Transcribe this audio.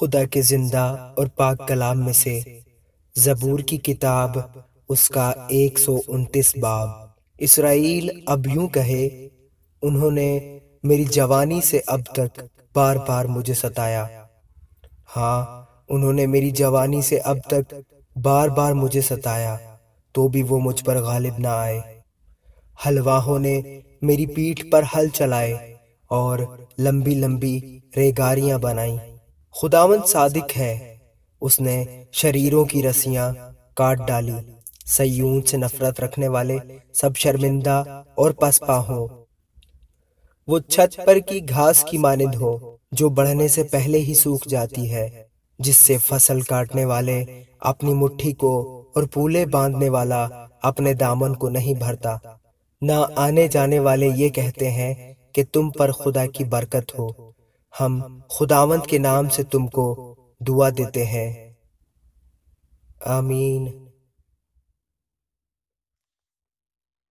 خدا کے زندہ اور پاک کلام میں سے۔ زبور کی کتاب، اس کا ایک سو انتیس باب۔ اسرائیل اب یوں کہے، انہوں نے میری جوانی سے اب تک بار بار مجھے ستایا۔ ہاں انہوں نے میری جوانی سے اب تک بار بار مجھے ستایا، تو بھی وہ مجھ پر غالب نہ آئے۔ حلواہوں نے میری پیٹھ پر ہل چلائے اور لمبی لمبی ریگاریاں بنائیں۔ خداون صادق ہے۔ اس نے شریروں کی رسیاں کاٹ ڈالی۔ سیون سے نفرت رکھنے والے سب شرمندہ اور پسپا ہو وہ چھت پر کی گھاس کی مانند ہو، جو بڑھنے سے پہلے ہی سوکھ جاتی ہے، جس سے فصل کاٹنے والے اپنی مٹھی کو اور پولے باندھنے والا اپنے دامن کو نہیں بھرتا۔ نہ آنے جانے والے یہ کہتے ہیں کہ تم پر خدا کی برکت ہو۔ ہم خداوند کے نام سے تم کو دعا دیتے ہیں۔ آمین۔